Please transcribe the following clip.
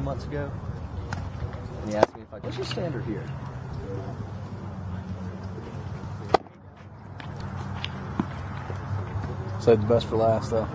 months ago, and he asked me if I. could just stand here. Saved the best for last, though.